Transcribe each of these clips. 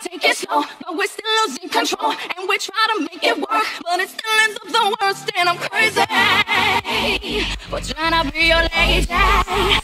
take it slow, but we're still losing control. And we try to make it work, but it still ends up the worst. And I'm crazy but trying to be your lady.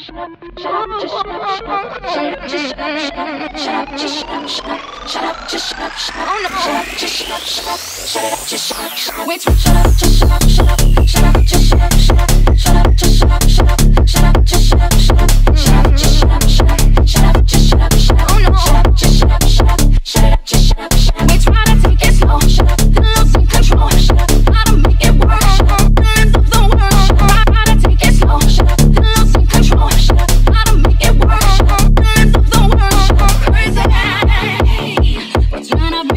shut up, shut up, just shut up, just shut up, just shut up, just shut up, shut up, just shut up, shut up, shut up, just shut up, shut up, shut up, just shut up, shut up, shut up, just shut up, shut up, shut up, just shut up, shut up.